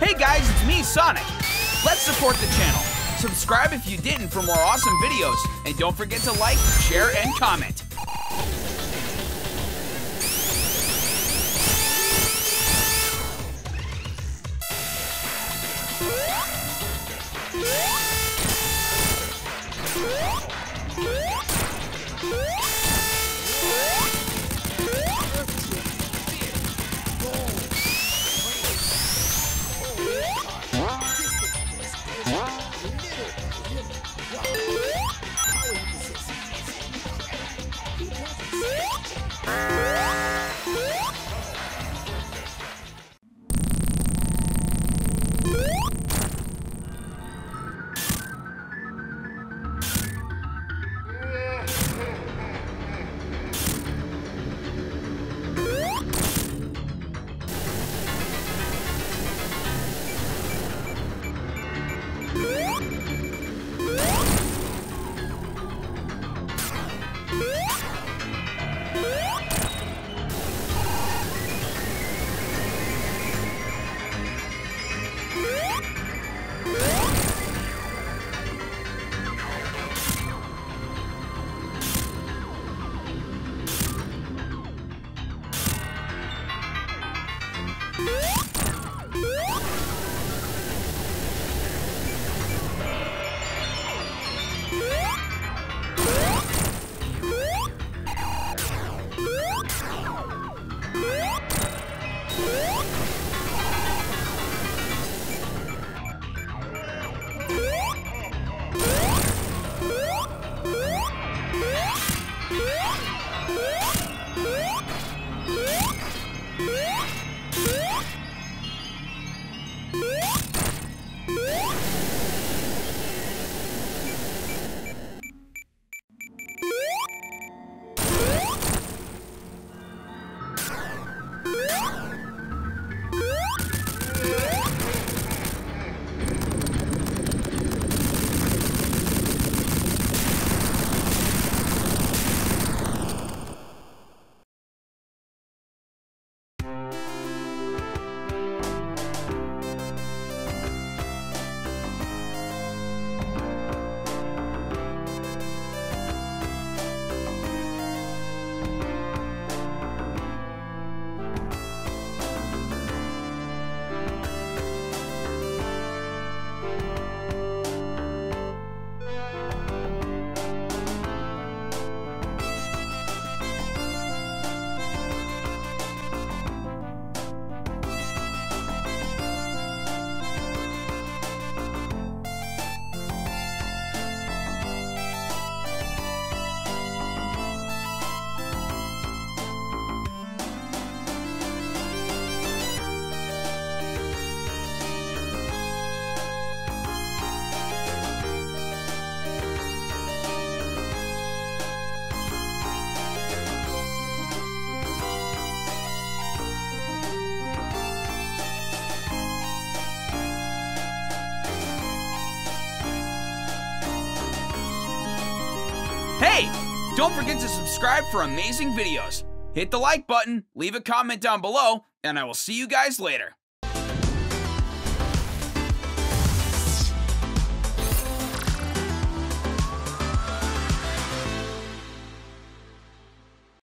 Hey guys, it's me, Sonic. Let's support the channel. Subscribe if you didn't for more awesome videos. And don't forget to like, share, and comment. Hey, don't forget to subscribe for amazing videos. Hit the like button, leave a comment down below, and I will see you guys later.